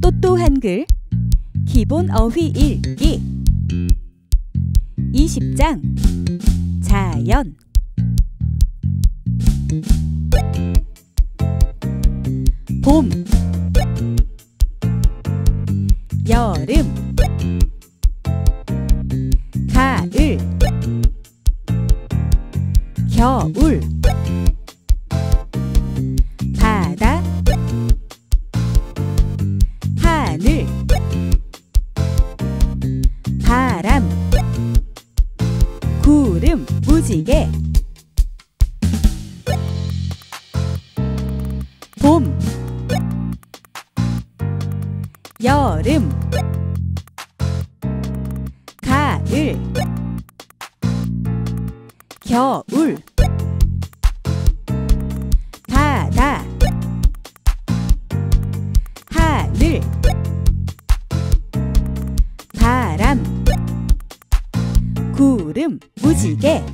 또또 한글. 기본 어휘 읽기 20장. 자연. 봄. 여름. 가을. 겨울 하늘 바람 구름 무지개 봄 여름 가을 겨울 구름 무지개